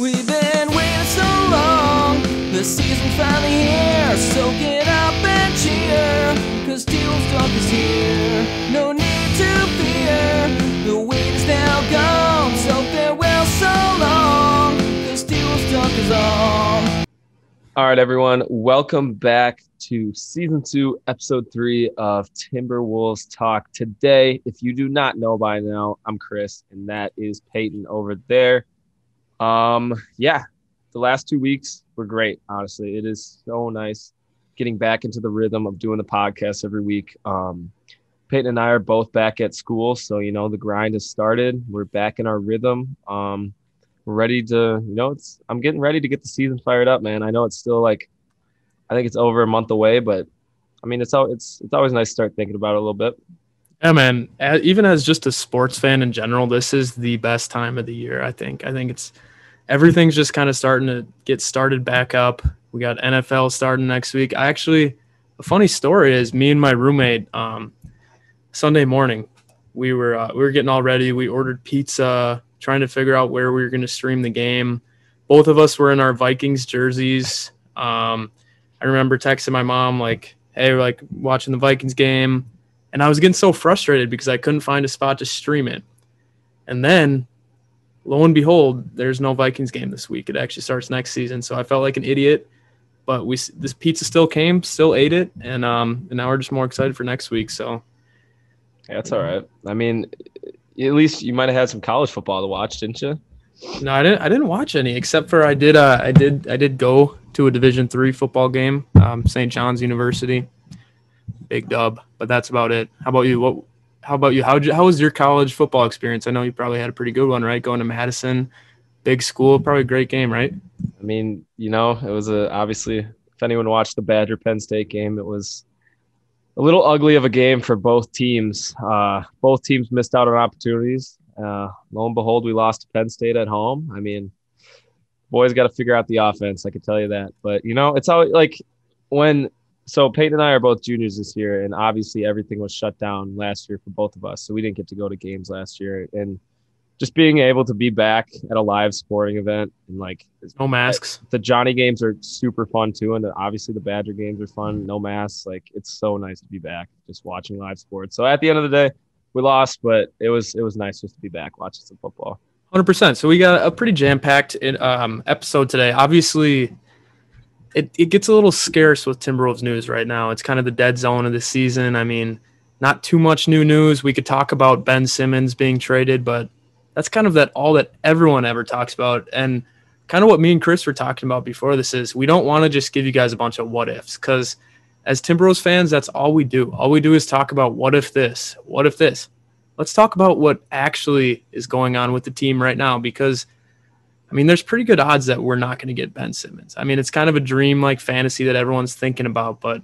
We've been waiting so long. The season's finally here. So get up and cheer. Cause Teal's Dunk is here. No need to fear. The wait is now gone. So farewell so long. Cause Teal's Dunk is on. All right, everyone. Welcome back to season two, episode three of Timberwolves Talk. Today, if you do not know by now, I'm Chris, and that is Peyton over there. Um, yeah, the last two weeks were great. Honestly, it is so nice getting back into the rhythm of doing the podcast every week. Um, Peyton and I are both back at school, so you know the grind has started. We're back in our rhythm. Um, we're ready to, you know, it's. I'm getting ready to get the season fired up, man. I know it's still like, I think it's over a month away, but I mean, it's all it's it's always nice to start thinking about it a little bit. Yeah, man. Even as just a sports fan in general, this is the best time of the year. I think. I think it's everything's just kind of starting to get started back up. We got NFL starting next week. I actually, a funny story is me and my roommate, um, Sunday morning, we were uh, we were getting all ready. We ordered pizza, trying to figure out where we were going to stream the game. Both of us were in our Vikings jerseys. Um, I remember texting my mom like, "Hey, we're like watching the Vikings game," and I was getting so frustrated because I couldn't find a spot to stream it. And then, lo and behold, there's no Vikings game this week. It actually starts next season, so I felt like an idiot. But we this pizza still came, still ate it, and um, and now we're just more excited for next week. So Yeah, that's all right. I mean, at least you might have had some college football to watch, didn't you? No, I didn't. I didn't watch any except for I did. Uh, I did. I did go to a Division three football game, um, St. John's University. Big dub, but that's about it. How about you? What? How about you? How how was your college football experience? I know you probably had a pretty good one, right? Going to Madison, big school, probably a great game, right? I mean, you know, it was a obviously. If anyone watched the Badger Penn State game, it was a little ugly of a game for both teams. Uh, both teams missed out on opportunities. Uh, lo and behold, we lost to Penn State at home. I mean, boys got to figure out the offense. I can tell you that. But you know, it's always like when. So Peyton and I are both juniors this year, and obviously everything was shut down last year for both of us, so we didn't get to go to games last year. And just being able to be back at a live sporting event and like No masks. the Johnny games are super fun too, and obviously the Badger games are fun. No masks, like it's so nice to be back, just watching live sports. So at the end of the day, we lost, but it was it was nice just to be back watching some football. Hundred percent. So we got a pretty jam packed um, episode today. Obviously, it, it gets a little scarce with Timberwolves news right now. It's kind of the dead zone of the season. I mean, not too much new news. We could talk about Ben Simmons being traded, but that's kind of that all that everyone ever talks about. And kind of what me and Chris were talking about before this is we don't want to just give you guys a bunch of what ifs because as Timberwolves fans, that's all we do. All we do is talk about what if this, what if this. Let's talk about what actually is going on with the team right now because I mean, there's pretty good odds that we're not going to get Ben Simmons. I mean, it's kind of a dream like fantasy that everyone's thinking about, but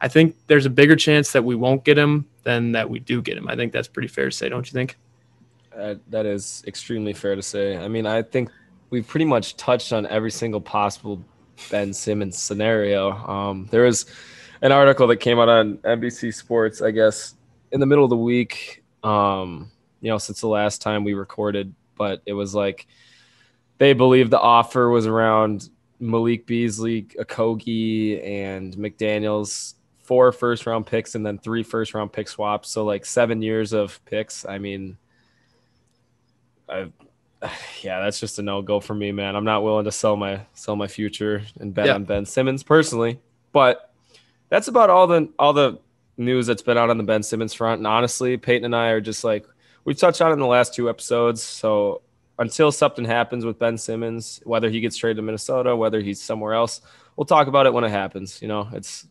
I think there's a bigger chance that we won't get him than that we do get him. I think that's pretty fair to say, don't you think? Uh, that is extremely fair to say. I mean, I think we've pretty much touched on every single possible Ben Simmons scenario. Um, there was an article that came out on NBC Sports, I guess, in the middle of the week. Um, you know, since the last time we recorded, but it was like they believe the offer was around Malik Beasley, Okogie, and McDaniels. Four first round picks and then three first round pick swaps. So like seven years of picks. I mean, I, yeah, that's just a no go for me, man. I'm not willing to sell my sell my future and bet Yeah. on Ben Simmons personally. But that's about all the all the news that's been out on the Ben Simmons front. And honestly, Peyton and I are just like we've touched on it in the last two episodes. So until something happens with Ben Simmons, whether he gets traded to Minnesota, whether he's somewhere else, we'll talk about it when it happens. You know, it's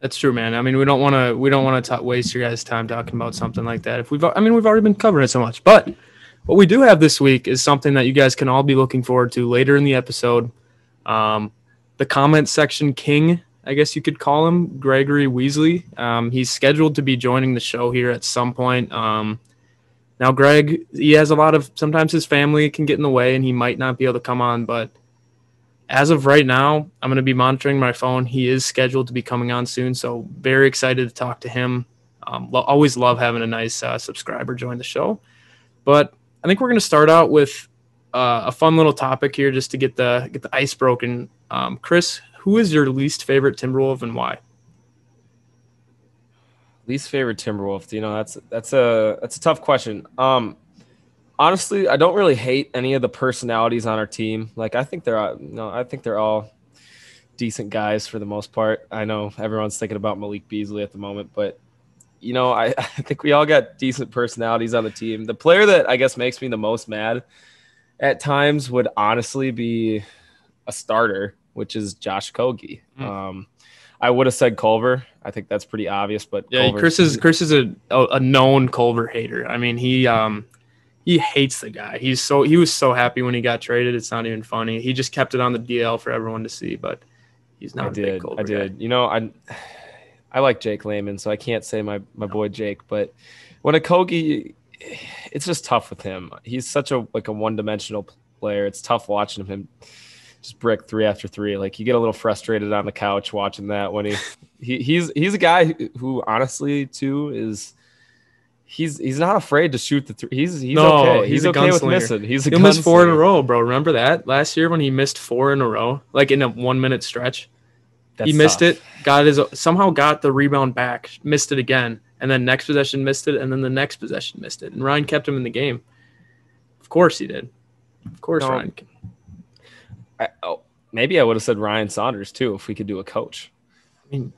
That's true, man. I mean, we don't want to we don't want to waste your guys' time talking about something like that. If we've I mean, we've already been covering it so much. But what we do have this week is something that you guys can all be looking forward to later in the episode. Um, the comment section king, I guess you could call him, Gregory Weasley. Um, he's scheduled to be joining the show here at some point. Um, now, Greg, he has a lot of sometimes his family can get in the way and he might not be able to come on, but as of right now, I'm going to be monitoring my phone. He is scheduled to be coming on soon, so very excited to talk to him. Um, lo- always love having a nice uh, subscriber join the show. But I think we're going to start out with uh, a fun little topic here just to get the get the ice broken. Um, Chris, who is your least favorite Timberwolf and why? Least favorite Timberwolf. You know, that's that's a that's a tough question. Um, honestly, I don't really hate any of the personalities on our team. Like I think they're all, you know, I think they're all decent guys for the most part. I know everyone's thinking about Malik Beasley at the moment, but you know, I, I think we all got decent personalities on the team. The player that I guess makes me the most mad at times would honestly be a starter, which is Josh Okogie. Mm. Um, I would have said Culver. I think that's pretty obvious, but Yeah, Culver's- Chris is Chris is a, a known Culver hater. I mean, he um he hates the guy. He's so he was so happy when he got traded. It's not even funny. He just kept it on the DL for everyone to see, but he's not I a big did. I guy. did. You know, I I like Jake Layman, so I can't say my my boy Jake, but when Okogie, it's just tough with him. He's such a like a one dimensional player. It's tough watching him just brick three after three. Like you get a little frustrated on the couch watching that when he, he he's he's a guy who, honestly too is. He's he's not afraid to shoot the three. He's he's No, okay. he's He's, a okay with gunslinger. missing. He's a He'll miss four in a row, bro. Remember that last year when he missed four in a row, like in a one minute stretch. That's he missed tough. it, got his somehow got the rebound back, missed it again, and then next possession missed it, and then the next possession missed it, and Ryan kept him in the game. Of course he did. Of course No. Ryan. I, oh, maybe I would have said Ryan Saunders too if we could do a coach. I mean,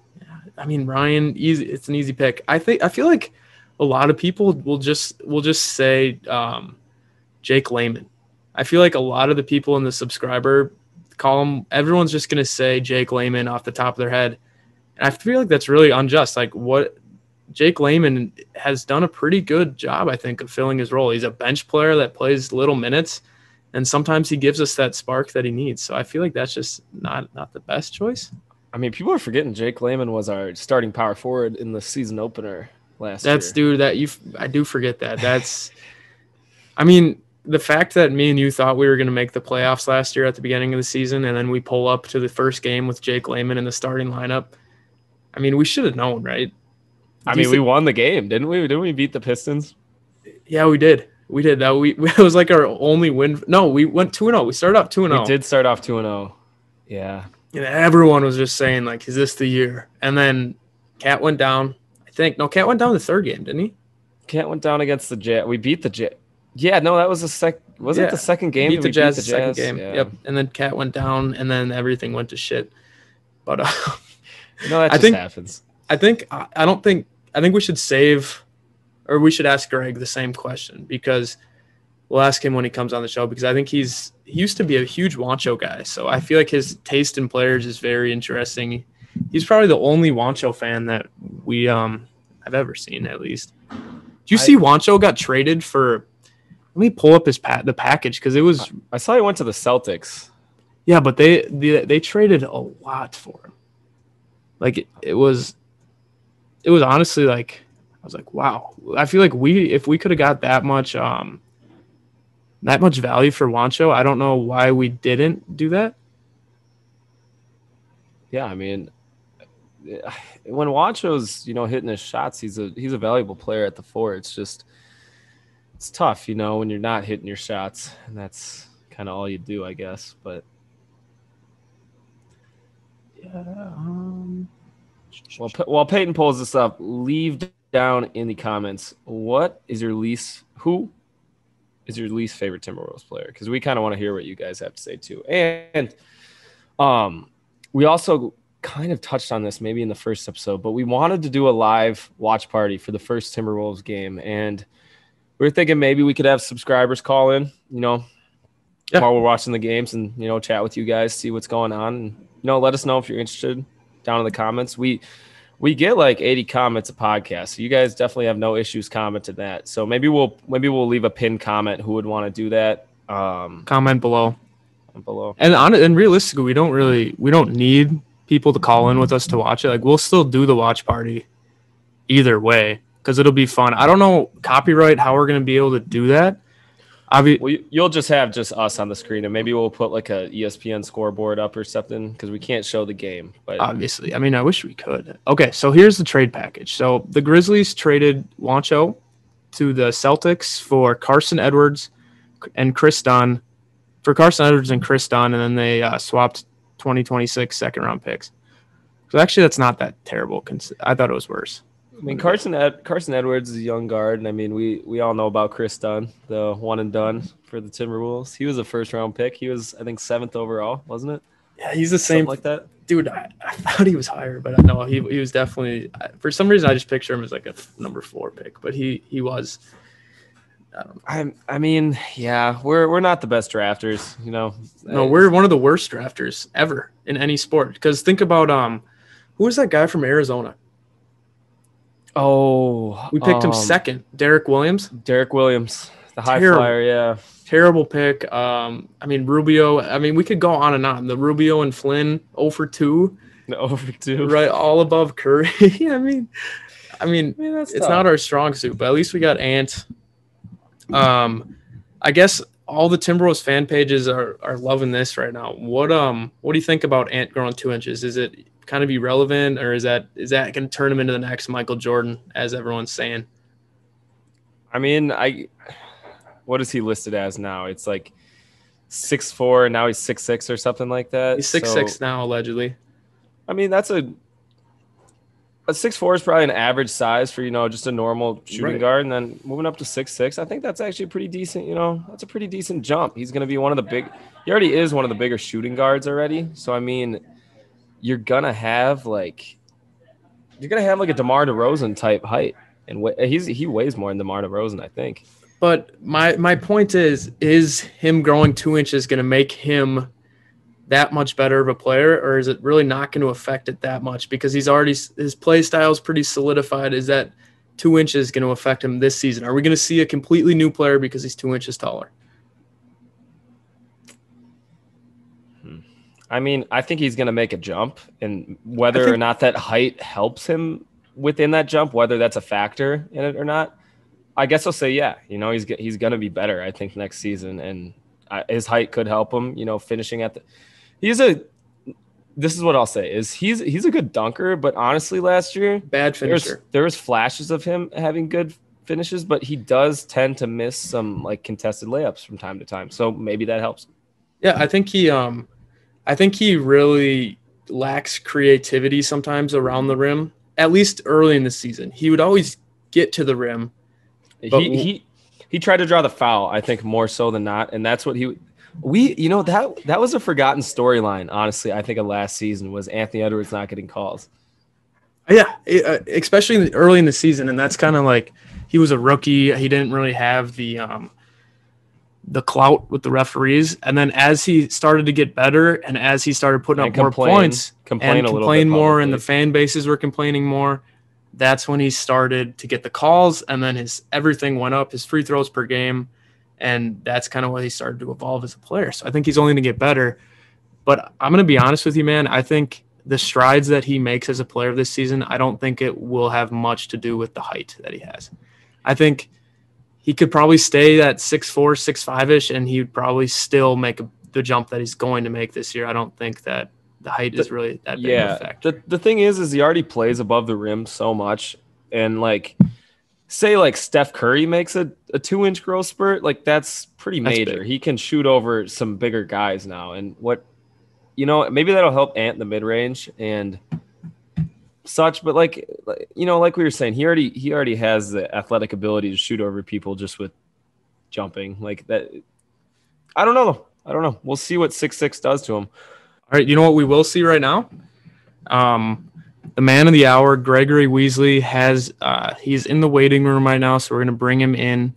I mean Ryan, easy. It's an easy pick. I think I feel like a lot of people will just will just say um, Jake Layman. I feel like a lot of the people in the subscriber column, everyone's just gonna say Jake Layman off the top of their head, and I feel like that's really unjust. Like what Jake Layman has done a pretty good job, I think, of filling his role. He's a bench player that plays little minutes, and sometimes he gives us that spark that he needs. So I feel like that's just not not the best choice. I mean, people are forgetting Jake Layman was our starting power forward in the season opener last year. That's year. dude that you I do forget that. That's I mean, the fact that me and you thought we were going to make the playoffs last year at the beginning of the season and then we pull up to the first game with Jake Layman in the starting lineup. I mean, we should have known, right? I Do mean, we won the game, didn't we? Didn't we beat the Pistons? Yeah, we did. We did that. We it was like our only win. No, we went 2 and 0. We started off 2 and 0. We did start off two and zero. Yeah, And everyone was just saying like, is this the year? And then KAT went down. I think no, KAT went down the third game, didn't he? KAT went down against the Jet. We beat the Jet. Yeah, no, that was the sec. Was Yeah. it the second game? beat the we Jazz the second game. Yeah. Yep. And then KAT went down, and then everything went to shit. But uh, No, that I just think- happens. I think I I don't think I think we should save, or we should ask Greg the same question because we'll ask him when he comes on the show because I think he's he used to be a huge Juancho guy, so I feel like his taste in players is very interesting. He's probably the only Juancho fan that we um I've ever seen at least. Do you I- see Juancho got traded for? Let me pull up his pat the package because it was I saw he went to the Celtics. Yeah, but they they, they traded a lot for him. Like it, it was it was honestly like was like, wow. I feel like we if we could have got that much um that much value for Juancho, I don't know why we didn't do that. Yeah, I mean, when Juancho's you know hitting his shots, he's a he's a valuable player at the four. It's just it's tough, you know, when you're not hitting your shots, and that's kind of all you do, I guess. But Yeah. Um, Well, Pe- while Peyton pulls this up, leave down in the comments what is your least who is your least favorite Timberwolves player? Because we kind of want to hear what you guys have to say too. And um, we also kind of touched on this maybe in the first episode, but we wanted to do a live watch party for the first Timberwolves game, and we were thinking maybe we could have subscribers call in, you know, Yeah. while we're watching the games, and you know, chat with you guys, see what's going on, and you know, let us know if you're interested down in the comments. We we get like 80 comments a podcast. So you guys definitely have no issues commenting that. So maybe we'll maybe we'll leave a pinned comment who would want to do that um comment below. below. And on and realistically, we don't really we don't need people to call in with us to watch it. Like we'll still do the watch party either way because it'll be fun. I don't know copyright how we're gonna be able to do that. Obvi- Well, you- you'll just have just us on the screen, and maybe we'll put like a ESPN scoreboard up or something because we can't show the game. But obviously. I mean, I wish we could. Okay, so here's the trade package. So the Grizzlies traded Juancho to the Celtics for Carson Edwards and Kris Dunn for Carson Edwards and Kris Dunn, and then they uh, swapped 2026 second round picks. So actually, that's not that terrible. I thought it was worse. I mean, Carson Ed- Carson Edwards is a young guard, and I mean, we we all know about Kris Dunn, the one and done for the Timberwolves. He was a first round pick. He was, I think, seventh overall, wasn't it? Yeah, he's the Something same. like that. dude, I, I thought he was higher, but no, he, he was definitely. For some reason, I just picture him as like a number four pick, but he he was. I. I I mean, yeah, we're we're not the best drafters, you know. No, we're one of the worst drafters ever in any sport. Because think about um, who was that guy from Arizona? Oh We picked him um, second, Derrick Williams. Derrick Williams, the high Terrible. flyer. Yeah, Terrible pick. Um, I mean Rubio. I mean we could go on and on. The Rubio and Flynn 0 for two, over two. right? All above Curry. I mean, I mean I mean, that's it's tough. not our strong suit, but at least we got Ant. Um, I guess all the Timberwolves fan pages are are loving this right now. What um what do you think about Ant growing two inches? Is it kind of irrelevant, or is that is that going to turn him into the next Michael Jordan, as everyone's saying? I mean, I what is he listed as now? It's like six four, and now he's six six or something like that. He's six So, six now, allegedly. I mean, that's a a six four is probably an average size for you know just a normal shooting Right. guard, and then moving up to six six, I think that's actually a pretty decent. You know, that's a pretty decent jump. He's going to be one of the big. He already is one of the bigger shooting guards already. So I mean, you're gonna have like you're gonna have like a Demar Derozan type height, and he's he weighs more than Demar Derozan, I think. But my my point is, is him growing two inches to make him that much better of a player, or is it really not going to affect it that much because he's already his play style is pretty solidified? Is that two inches going to affect him this season? Are we going to see a completely new player because he's two inches taller? I mean, I think he's going to make a jump, and whether I or not that height helps him within that jump, whether that's a factor in it or not, I guess I'll say yeah. You know, he's he's going to be better. I think next season, and I, his height could help him. You know, finishing at the. He's a. This is what I'll say: is he's he's a good dunker, but honestly, last year Bad there's finisher. there was flashes of him having good finishes, but he does tend to miss some like contested layups from time to time. So maybe that helps. Yeah, I think he um I think he really lacks creativity sometimes around the rim. At least early in the season, he would always get to the rim. He w- he he tried to draw the foul, I think more so than not, and that's what he. We, you know that that was a forgotten storyline. Honestly, I think of last season was Anthony Edwards not getting calls. Yeah, uh, especially early in the season, and that's kind of like he was a rookie. He didn't really have the um, the clout with the referees, and then as he started to get better, and as he started putting And up more points, Complain and a little complain bit more, and the fan bases were complaining more. That's when he started to get the calls, and then his everything went up. His free throws per game, and that's kind of why he started to evolve as a player. So I think he's only going to get better. But I'm going to be honest with you, man. I think the strides that he makes as a player this season, I don't think it will have much to do with the height that he has. I think he could probably stay at six four, six five ish, and he would probably still make a, the jump that he's going to make this year. I don't think that the height is really that big of a yeah. The the thing is, is he already plays above the rim so much, and like, say like Steph Curry makes a, a two inch growth spurt, like that's pretty That's major. big. He can shoot over some bigger guys now, and what, you know, maybe that'll help Ant in the mid range and such. But like, you know, like we were saying, he already he already has the athletic ability to shoot over people just with jumping like that. I don't know. I don't know. We'll see what six six does to him. All right, you know what we will see right now? Um, the man of the hour, Gregory Weasley, has uh, he's in the waiting room right now, so we're gonna bring him in.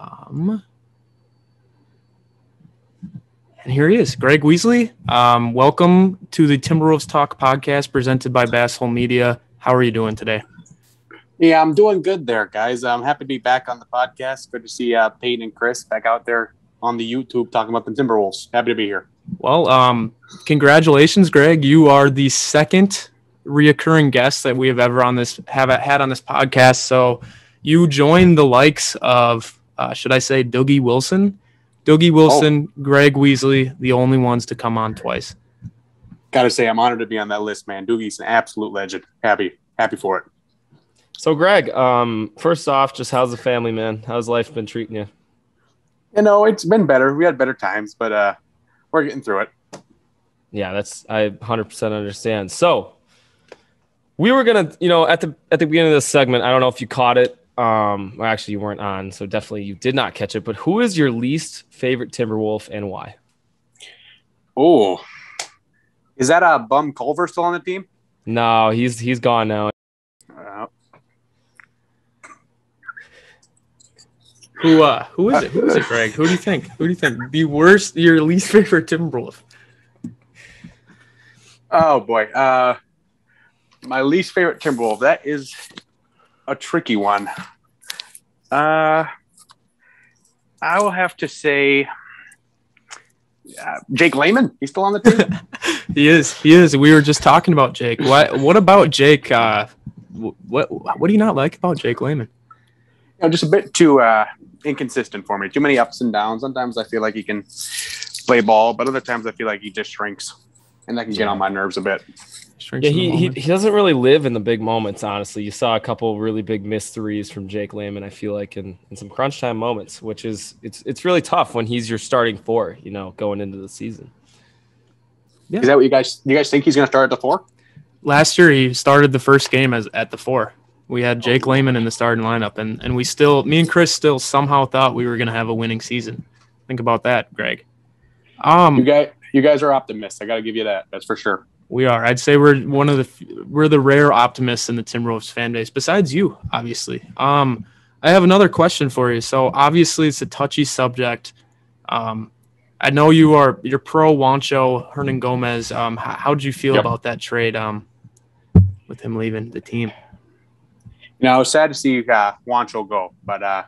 Um, and here he is, Greg Weasley. Um, welcome to the Timberwolves Talk podcast presented by Bass Hole Media. How are you doing today? Yeah, I'm doing good there, guys. I'm happy to be back on the podcast. Good to see uh, Peyton and Chris back out there on the YouTube talking about the Timberwolves. Happy to be here. Well, um, congratulations, Greg. You are the second reoccurring guest that we have ever on this have had on this podcast. So you joined the likes of, uh, should I say, Dougie Wilson, Dougie Wilson, Greg Weasley, the only ones to come on twice. Got to say, I'm honored to be on that list, man. Doogie's an absolute legend. Happy, happy for it. So, Greg, um, first off, just how's the family, man? How's life been treating you? You know, it's been better. We had better times, but uh, we're getting through it. Yeah, that's I 100% understand. So we were gonna, you know, at the at the beginning of this segment, I don't know if you caught it. Um, well, actually, you weren't on, so definitely you did not catch it. But who is your least favorite Timberwolf and why? Oh, is that a bum Culver still on the team? No, he's he's gone now. Uh, Who uh who is it? Who is it, Greg? Who do you think? Who do you think? The worst your least favorite Timberwolf? oh boy, uh, my least favorite Timberwolf. That is a tricky one. Uh, I will have to say uh, Jake Layman. He's still on the team. He is. He is. We were just talking about Jake. What what about Jake? Uh what what do you not like about Jake Layman? you know, just a bit too uh, inconsistent for me. Too many ups and downs. Sometimes I feel like he can play ball, but other times I feel like he just shrinks, and that can get on my nerves a bit. Shrinks Yeah, he, he he doesn't really live in the big moments. Honestly, you saw a couple really big missed threes from Jake Layman. I feel like in, in some crunch time moments, which is it's it's really tough when he's your starting four. You know, going into the season. Yeah. Is that what you guys? You guys think he's going to start at the four? last year he started the first game as at the four. We had Jake Layman in the starting lineup, and and we still, me and Chris still somehow thought we were gonna have a winning season. Think about that, Greg. Um, You guys, you guys are optimists. I got to give you that. That's for sure. We are. I'd say we're one of the we're the rare optimists in the Timberwolves fan base, besides you, obviously. Um, I have another question for you. So obviously it's a touchy subject. Um, I know you are you're pro Juancho Hernangomez. Um, how how'd you feel Yep. about that trade? Um, with him leaving the team. You know, I was sad to see uh, Juancho go, but uh,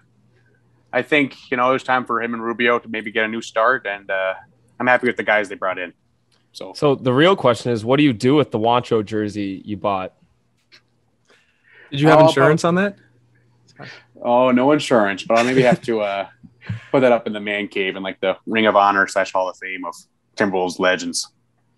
I think you know it was time for him and Rubio to maybe get a new start, and uh, I'm happy with the guys they brought in. So So the real question is, what do you do with the Juancho jersey you bought? Did you have Oh, insurance on that? Oh, no insurance, but I'll maybe have to uh, put that up in the man cave in like the Ring of Honor slash Hall of Fame of Timberwolves legends.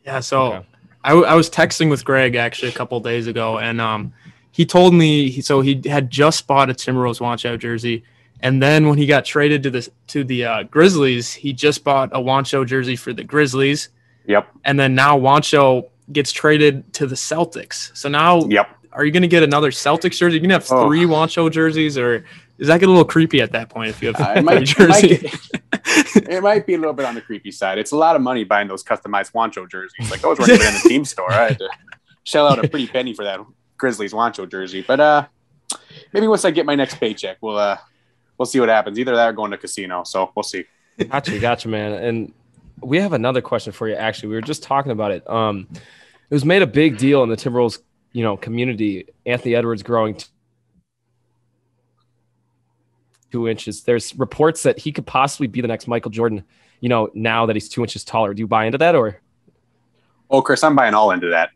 Yeah. So Okay. I, w- I was texting with Greg actually a couple days ago, and um, he told me he, so he had just bought a Timberwolves Juancho jersey, and then when he got traded to the to the uh, Grizzlies, he just bought a Juancho jersey for the Grizzlies, Yep, and then now Juancho gets traded to the Celtics. So now, yep. are you going to get another Celtics jersey? You're going to have Oh. three Juancho jerseys, or does that get a little creepy at that point if you have Uh, three it, might, it, might jerseys? it might be a little bit on the creepy side. It's a lot of money buying those customized Juancho jerseys. Like those weren't even in the team store. I had to shell out a pretty penny for that Grizzlies Juancho jersey. But uh, maybe once I get my next paycheck, we'll uh, we'll see what happens. Either that or going to casino. So we'll see. Gotcha, gotcha, man. And we have another question for you. Actually, we were just talking about it. Um, it was made a big deal in the Timberwolves, you know, community. Anthony Edwards growing t- two inches. There's reports that he could possibly be the next Michael Jordan. You know, now that he's two inches taller. Do you buy into that, or Oh, Chris, I'm buying all into that.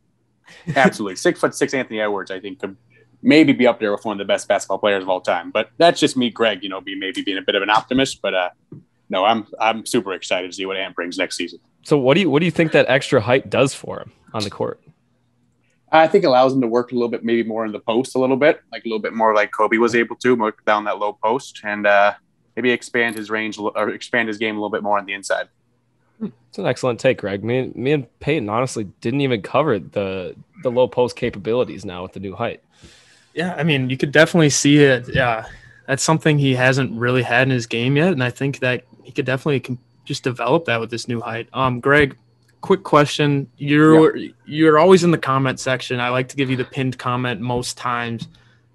Absolutely, six foot six Anthony Edwards. I think could maybe be up there with one of the best basketball players of all time. But that's just me, Greg. You know, be maybe being a bit of an optimist. But uh, no, I'm I'm super excited to see what Ant brings next season. so? What do you what do you think that extra height does for him on the court? I think it allows him to work a little bit, maybe more in the post a little bit, like a little bit more like Kobe was able to, more down that low post, and uh, maybe expand his range or expand his game a little bit more on the inside. It's an excellent take, Greg. Me, and- me and Peyton honestly didn't even cover the the low post capabilities now with the new height. Yeah, I mean, you could definitely see it. Yeah, that's something he hasn't really had in his game yet, and I think that he could definitely just develop that with this new height. Um, Greg, quick question: You're you're always in the comment section. I like to give you the pinned comment most times.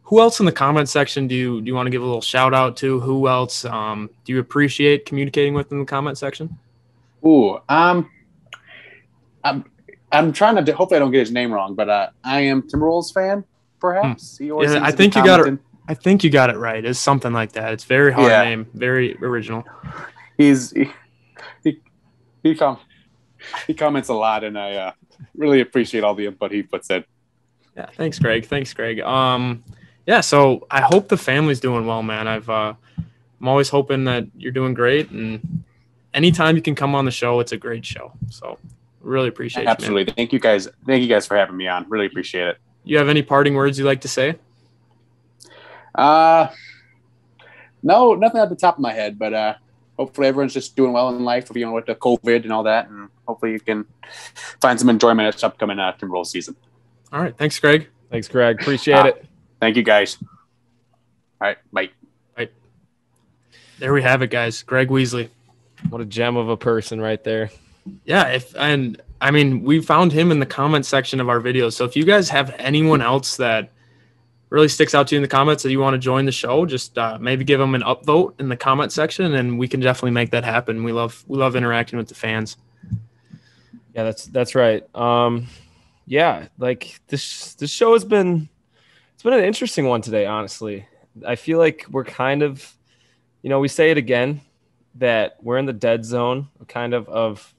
Who else in the comment section do you do you want to give a little shout out to? Who else um, do you appreciate communicating with in the comment section? Ooh, um, I'm I'm trying to hopefully I don't get his name wrong, but uh, I am Timberwolves fan, perhaps. He Hmm. Yeah, I think you got it. I think you got it right. It's something like that. It's very hard Yeah. name, very original. He's he he he, com- he comments a lot, and I uh, really appreciate all the input he puts in. Yeah, thanks, Greg. Thanks, Greg. Um, yeah, so I hope the family's doing well, man. I've uh, I'm always hoping that you're doing great, and anytime you can come on the show, it's a great show. So really appreciate you. Absolutely, thank you guys. Thank you guys for having me on. Really appreciate it. You have any parting words you'd like to say? Uh, no, nothing at the top of my head, but uh, hopefully everyone's just doing well in life, you know, with the COVID and all that, and hopefully you can find some enjoyment at this upcoming uh, Timberwolves season. All right. Thanks, Greg. Thanks, Greg. Appreciate Ah. it. Thank you, guys. All right, bye. Bye. There we have it, guys. Greg Weasley. What a gem of a person right there. Yeah, if and I mean we found him in the comment section of our videos. So if you guys have anyone else that really sticks out to you in the comments that you want to join the show, just uh, maybe give them an upvote in the comment section, and we can definitely make that happen. We love we love interacting with the fans. Yeah, that's that's right. Um, yeah, like this this show has been it's been an interesting one today. Honestly, I feel like we're kind of, you know, we say it again that we're in the dead zone, kind of of,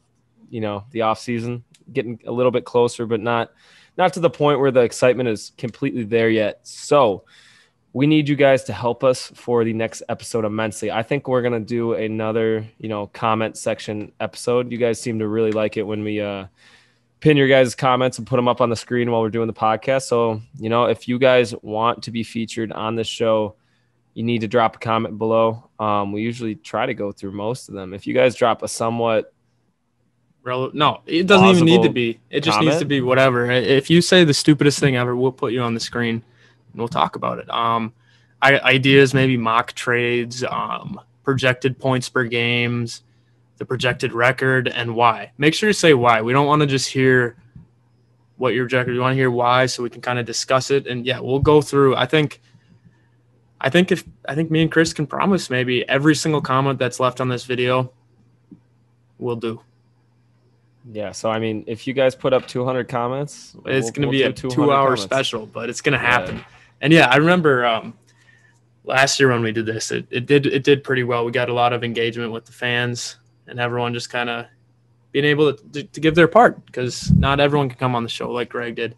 you know, the off season, getting a little bit closer, but not not to the point where the excitement is completely there yet. So we need you guys to help us for the next episode immensely. I think we're gonna do another, you know, comment section episode. You guys seem to really like it when we uh pin your guys' comments and put them up on the screen while we're doing the podcast. So, you know, if you guys want to be featured on this show, you need to drop a comment below. Um, we usually try to go through most of them. If you guys drop a somewhat Rel- no, it doesn't even need to be. It just needs to be whatever. If you say the stupidest thing ever, we'll put you on the screen and we'll talk about it. Um, I, ideas, maybe mock trades, um, projected points per games, the projected record, and why. Make sure to say why. We don't want to just hear what your projected. We want to hear why, so we can kind of discuss it. And yeah, we'll go through. I think. I think if I think me and Chris can promise maybe every single comment that's left on this video, we'll do. Yeah. So I mean, if you guys put up 200 comments, It's we'll- going to we'll be a two hour comments. special, but it's going to Yeah. happen. And yeah, I remember um, last year when we did this, it, it did it did pretty well. We got a lot of engagement with the fans and everyone just kind of being able to, to, to give their part because not everyone can come on the show like Greg did.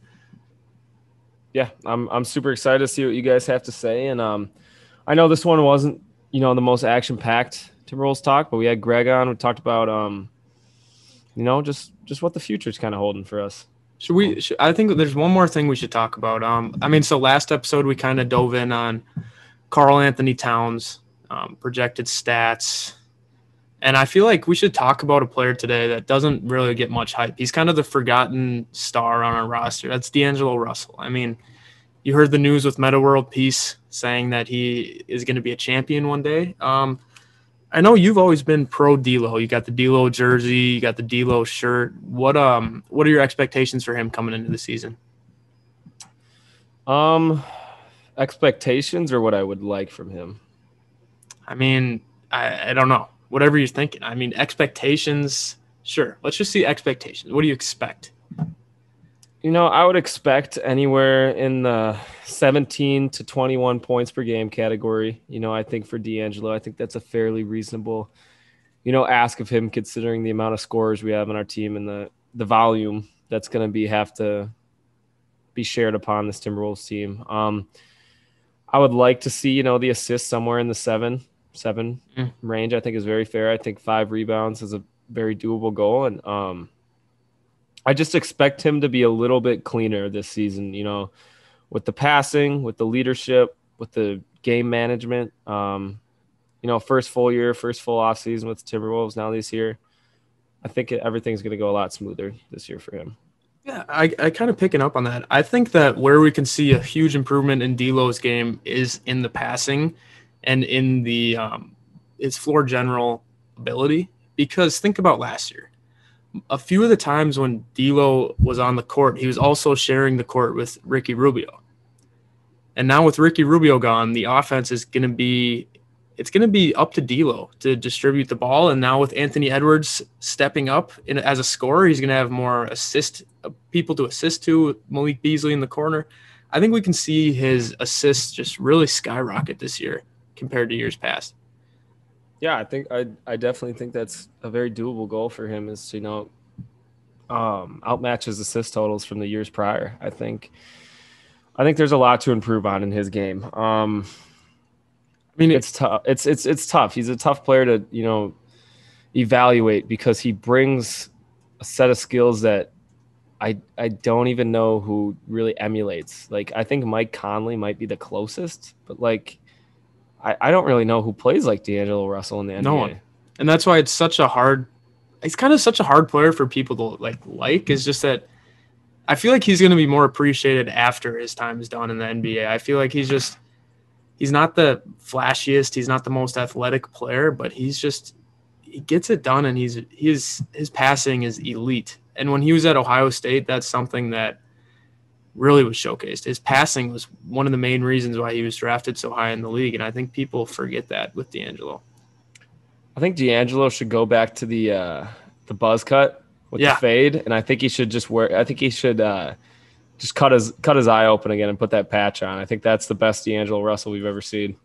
yeah, I'm I'm super excited to see what you guys have to say. And um, I know this one wasn't you know the most action packed Timberwolves talk, but we had Greg on. We talked about um, you know, just just what the future's kind of holding for us. Should we? Should, I think there's one more thing we should talk about. Um, I mean, so last episode we kind of dove in on Karl-Anthony Towns, um, projected stats, and I feel like we should talk about a player today that doesn't really get much hype. He's kind of the forgotten star on our roster. That's D'Angelo Russell. I mean, you heard the news with Metta World Peace saying that he is going to be a champion one day. Um, I know you've always been pro D'Lo. You got the D'Lo jersey, you got the D'Lo shirt. What um, what are your expectations for him coming into the season? Um, expectations or what I would like from him. I mean, I, I don't know. Whatever you're thinking. I mean, expectations. Sure. Let's just see expectations. What do you expect? You know, I would expect anywhere in the 17 to 21 points per game category. You know, I think for D'Angelo, I think that's a fairly reasonable, you know, ask of him considering the amount of scorers we have on our team and the the volume that's going to be have to be shared upon this Timberwolves team. Um, I would like to see, you know, the assist somewhere in the seven seven Mm. range. I think is very fair. I think five rebounds is a very doable goal, and um, I just expect him to be a little bit cleaner this season, you know, with the passing, with the leadership, with the game management. Um, you know, first full year, first full off season with Timberwolves now this year. I think everything's going to go a lot smoother this year for him. Yeah, I, I kind of picking up on that. I think that where we can see a huge improvement in D'Lo's game is in the passing and in the um, his floor general ability. Because think about last year, a few of the times when D'Lo was on the court, he was also sharing the court with Ricky Rubio. And now with Ricky Rubio gone, the offense is going to be it's going to be up to D'Lo to distribute the ball. And now with Anthony Edwards stepping up in, as a scorer, he's going to have more assist uh, people to assist to. Malik Beasley in the corner. I think we can see his assists just really skyrocket this year compared to years past. Yeah, I think I I definitely think that's a very doable goal for him is to you know um, outmatch his assist totals from the years prior. I think I think there's a lot to improve on in his game. Um, I mean, it's tough. It's it's it's tough. He's a tough player to you know evaluate because he brings a set of skills that I I don't even know who really emulates. Like I think Mike Conley might be the closest, but like I, I don't really know who plays like D'Angelo Russell in the NBA. No one. and that's why it's such a hard. He's kind of such a hard player for people to like. Like is just that. I feel like he's going to be more appreciated after his time is done in the NBA. I feel like he's just. He's not the flashiest. He's not the most athletic player, but he's just. He gets it done, and he's his his passing is elite. And when he was at Ohio State, that's something that really was showcased. His passing was one of the main reasons why he was drafted so high in the league, and I think people forget that with D'Angelo. I think D'Angelo should go back to the uh, the buzz cut with Yeah. the fade, and I think he should just wear. I think he should uh, just cut his cut his eye open again and put that patch on. I think that's the best D'Angelo Russell we've ever seen.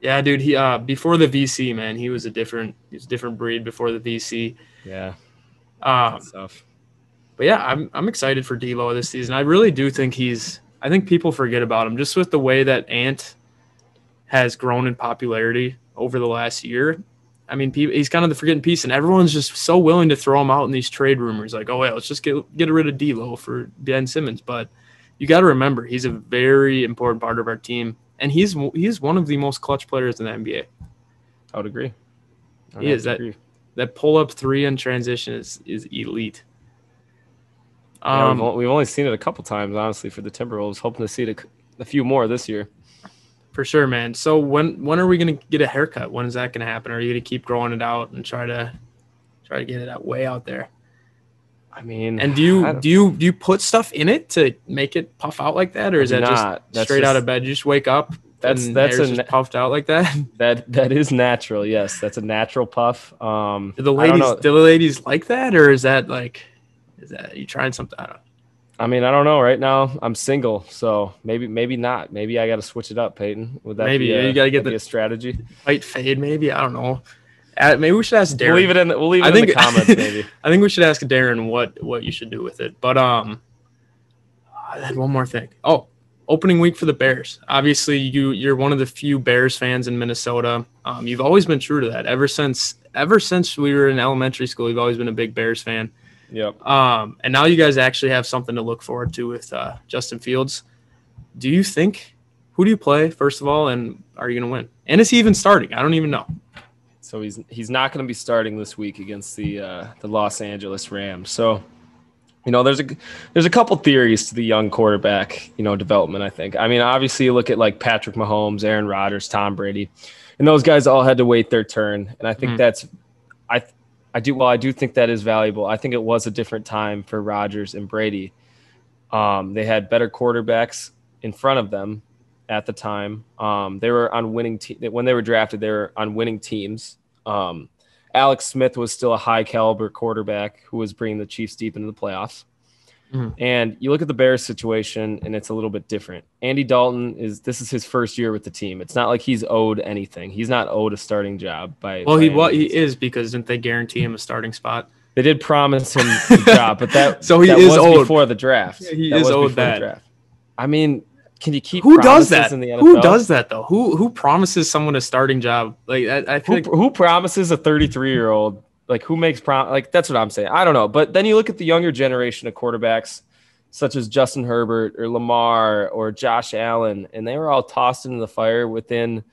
Yeah, dude. He uh before the VC, man, he was a different he was a different breed before the VC. Yeah, Um, stuff. But yeah, I'm I'm excited for D'Lo this season. I really do think he's. I think people forget about him just with the way that Ant has grown in popularity over the last year. I mean, he's kind of the forgotten piece, and everyone's just so willing to throw him out in these trade rumors. Like, oh, yeah, let's just get get rid of D'Lo for Ben Simmons. But you got to remember, he's a very important part of our team, and he's he's one of the most clutch players in the NBA. I would agree. I would He is that- agree. That pull up three in transition is is elite. Yeah, Um, we've, we've only seen it a couple times, honestly, for the Timberwolves. Hoping to see it a, a few more this year. For sure, man. So when when are we gonna get a haircut? When is that gonna happen? Are you gonna keep growing it out and try to try to get it out way out there? I mean, And do you don't- you do you put stuff in it to make it puff out like that, or is that do just not. That's straight out of bed? You just wake up. That's- that's a just puffed out like that. that that is natural. Yes, that's a natural puff. Um, do the ladies do the ladies like that, or is that like is that you trying something? I don't know. I mean, I don't know. Right now, I'm single, so maybe maybe not. Maybe I got to switch it up, Peyton. Would that Maybe, be a, you gotta get the- a strategy? White fade, maybe. I don't know. Uh, maybe we should ask Darren. We'll leave it in. The, we'll leave it I in think- the comments, maybe. I think we should ask Darren what what you should do with it. But um, I had one more thing. Oh, opening week for the Bears. Obviously, you you're one of the few Bears fans in Minnesota. Um, you've always been true to that ever since ever since we were in elementary school. You've always been a big Bears fan. Yep. Um, and now you guys actually have something to look forward to with uh, Justin Fields. Do you think? Who do you play first of all, and are you going to win? And is he even starting? I don't even know. So he's he's not going to be starting this week against the uh, the Los Angeles Rams. So, you know, there's a there's a couple theories to the young quarterback, you know, development. I think. I mean, obviously, you look at like Patrick Mahomes, Aaron Rodgers, Tom Brady, and those guys all had to wait their turn. And I think Mhm. that's, I do well. I do think that is valuable. I think it was a different time for Rodgers and Brady. Um, they had better quarterbacks in front of them at the time. Um, they were on winning te- when they were drafted. They were on winning teams. Um, Alex Smith was still a high caliber quarterback who was bringing the Chiefs deep into the playoffs. Mhm. And you look at the Bears situation, and it's a little bit different. Andy Dalton is this is his first year with the team. It's not like he's owed anything. He's not owed a starting job by. Well, by he what he is because didn't they guarantee him a starting spot? They did promise him the job, but that So he that is was owed. before the draft. Yeah, he That is owed that. draft. I mean, can you keep Who does that? in the NFL? Who does that though? Who who promises someone a starting job? Like I, I feel Who, like who promises a 33 year old? Like who makes prom? Like that's what I'm saying. I don't know. But then you look at the younger generation of quarterbacks, such as Justin Herbert or Lamar or Josh Allen, and they were all tossed into the fire within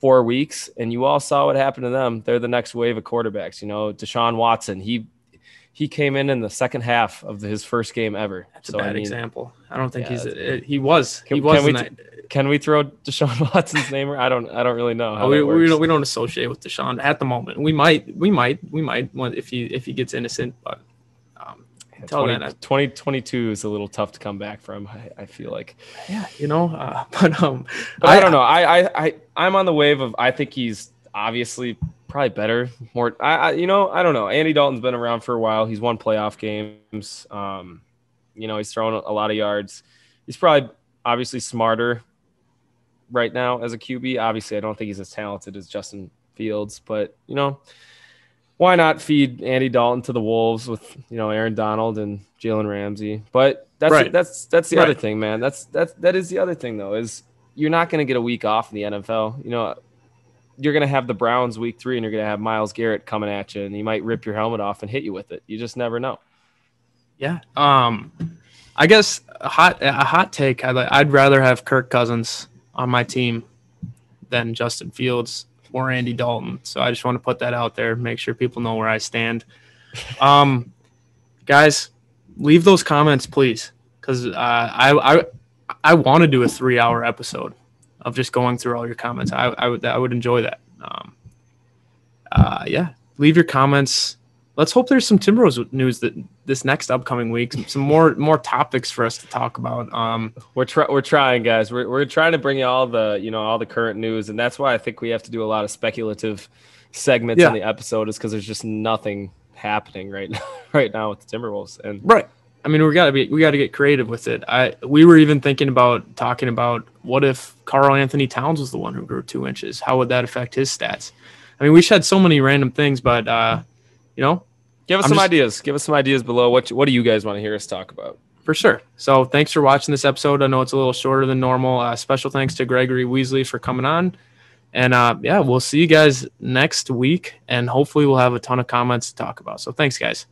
four weeks. And you all saw what happened to them. They're the next wave of quarterbacks. You know, Deshaun Watson. He he came in in the second half of his first game ever. that's a bad I mean, example. I don't think Yeah, he's uh, he was Can- he was can we the t- night- Can we throw Deshaun Watson's name? Or I don't. I don't really know how we, that we don't we don't associate with Deshaun at the moment. We might we might we might want if he if he gets innocent, but um, Until 20, then, I- 2022 is a little tough to come back from. I, I feel like, yeah, you know. Uh, but um, but I, don't know. I, I, I, I'm on the wave of. I think he's obviously probably better. More, I, I, you know, I don't know. Andy Dalton's been around for a while. He's won playoff games. Um, you know, he's thrown a lot of yards. He's probably obviously smarter right now as a QB. Obviously, I don't think he's as talented as Justin Fields, but you know, why not feed Andy Dalton to the Wolves with you know Aaron Donald and Jalen Ramsey? But that's Right. that's that's the Right. other thing, man. That's that's that is the other thing though is you're not going to get a week off in the NFL. You know, you're going to have the Browns week three, and you're going to have Myles Garrett coming at you, and he might rip your helmet off and hit you with it. You just never know. yeah. Um, I guess a hot a hot take. I'd I'd rather have Kirk Cousins on my team than Justin Fields. or Andy Dalton. So I just want to put that out there, make sure people know where I stand. Um, guys, leave those comments, please, because uh, I I I want to do a three hour episode of just going through all your comments. I I would I would enjoy that. Um, uh, yeah, leave your comments. Let's hope there's some Timberwolves news that this next upcoming week, some, some more more topics for us to talk about. Um, We're try- we're trying, guys. We're we're trying to bring you all the you know all the current news, and that's why I think we have to do a lot of speculative segments Yeah. in the episode, is because there's just nothing happening right now, right now with the Timberwolves. And Right. I mean, we gotta be we gotta get creative with it. I we were even thinking about talking about what if Karl-Anthony Towns was the one who grew two inches? How would that affect his stats? I mean, we said so many random things, but uh, you know, give us I'm some just- ideas. Give us some ideas below. What what do you guys want to hear us talk about? for sure. So thanks for watching this episode. I know it's a little shorter than normal. Uh, special thanks to Gregory Weasley for coming on. And uh, yeah, we'll see you guys next week, and hopefully we'll have a ton of comments to talk about. So thanks, guys.